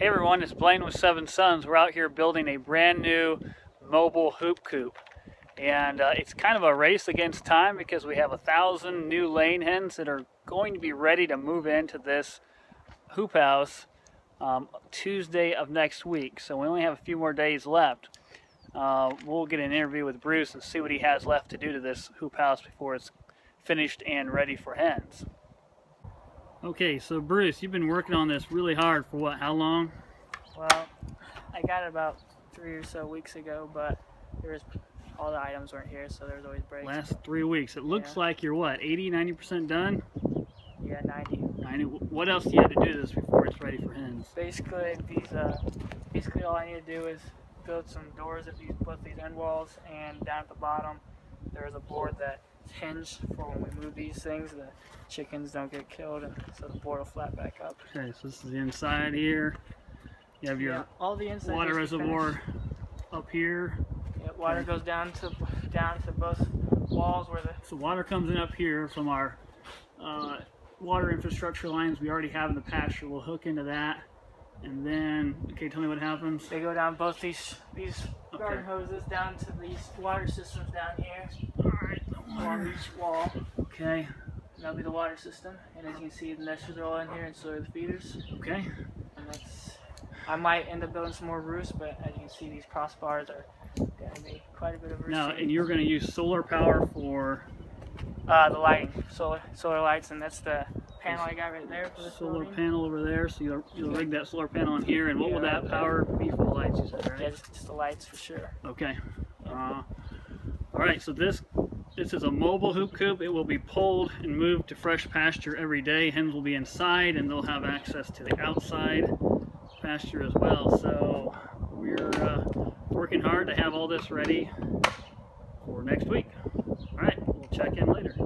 Hey everyone, it's Blaine with Seven Sons. We're out here building a brand new mobile hoop coop. And uh, it's kind of a race against time because we have a thousand new laying hens that are going to be ready to move into this hoop house um, Tuesday of next week. So we only have a few more days left. Uh, we'll get an interview with Bruce and see what he has left to do to this hoop house before it's finished and ready for hens. Okay, so Bruce, you've been working on this really hard for what, how long? Well, I got it about three or so weeks ago, but there was all the items weren't here, so there's always breaks. Last three weeks. It looks yeah. like you're what, 80, 90% done? Yeah, 90. 90. What else do you have to do this before it's ready for hens? Basically, these, uh, basically all I need to do is build some doors at these, both these end walls, and down at the bottom, there's a board that hinge for when we move these things, the chickens don't get killed, and so the board will flat back up. Okay, so this is the inside here. You have your yeah, all the inside water reservoir up here. Yeah, water okay. goes down to down to both walls where the so water comes in up here from our uh, water infrastructure lines we already have in the pasture. We'll hook into that, and then okay, tell me what happens. They go down both these these okay. garden hoses down to these water systems down here. All right, along each wall. Okay. That'll be the water system, and as you can see, the nesters are all in here, and so are the feeders. Okay. And that's. I might end up building some more roofs, but as you can see, these crossbars are going to be quite a bit of roof. Now, and you're going to use solar power for. Uh, the lighting, solar solar lights, and that's the panel I got right there. For the solar panel over there, so you'll, you'll rig that solar panel on here, and what yeah, will that power be for the lights, you said, right? Yeah, just, just the lights for sure. Okay. Uh, all right, so this this is a mobile hoop coop. It will be pulled and moved to fresh pasture every day. Hens will be inside and they'll have access to the outside pasture as well. So we're uh, working hard to have all this ready for next week. All right, we'll check in later.